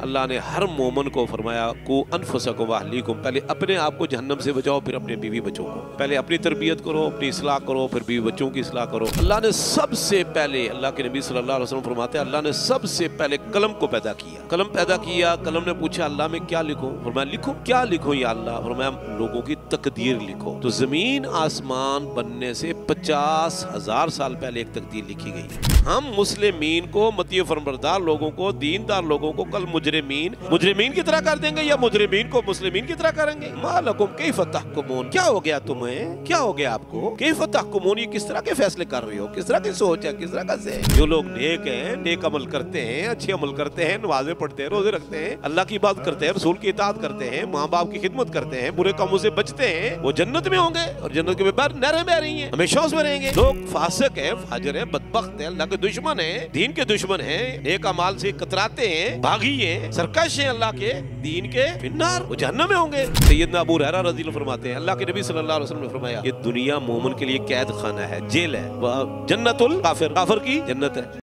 अल्लाह ने हर मोमन को फरमाया, को अनफसको वाहलीकुम। पहले अपने आप को जहन्नम से बचाओ, फिर अपने बीवी बच्चों को। पहले अपनी तरबियत करो, अपनी इसलाह करो, फिर बीवी बच्चों की इसलाह करो। अल्लाह ने सबसे पहले, अल्लाह के नबी सल्लल्लाहु अलैहि वसल्लम फरमाते हैं, अल्लाह ने सबसे पहले कलम को पैदा किया। कलम पैदा किया, कलम ने पूछा, अल्लाह में क्या लिखो? फरमाया, लिखो क्या लिखो या अल्लाह? फरमाया लोगों की तकदीर लिखो। तो ज़मीन आसमान बनने से पचास हज़ार साल पहले एक तकदीर लिखी गई। हम मुस्लिमीन को मती फरमरदार लोगों को, दीनदार लोगों को कल मुजरिमीन मुजरिमीन की तरह कर देंगे या मुजरिमीन को मुस्लिमीन की तरह करेंगे? मालकुम कई फतह कुमोन क्या हो गया तुम्हें? क्या हो गया आपको? कई फतह कुमोन ये किस तरह के फैसले कर रहे हो? किस तरह की सोच है? किस तरह का से जो लोग नेक है, नेक अमल करते हैं, अच्छे अमल करते हैं नवाजे पढ़ते हैं, रोज़े रखते हैं, अल्लाह की बात करते हैं, रसूल की इतात करते हैं माँ बाप की खिदमत करते हैं, बुरे कामों से बचते हैं, वो जन्नत में होंगे और जन्नत के व्यापार नहरें बह रही है। हमेशा उसमें रहेंगे। लोग फासिक है, फाजर है, बदबख्त है, अल्लाह के दुश्मन है, दीन के दुश्मन है, नेक अमाल से कतराते हैं भागी है, सरकश है अल्लाह के, दीन के फिन्नार, वो जहन्नम में होंगे। सैयदना अबू रहरा रज़ी फरमाते हैं, अल्लाह के नबी सल्लल्लाहु अलैहि वसल्लम ने फरमाया, ये दुनिया मोमन के लिए कैद खाना है, जेल है जन्नतुल काफिर काफिर की जन्नत है।